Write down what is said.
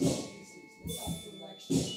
Jesus,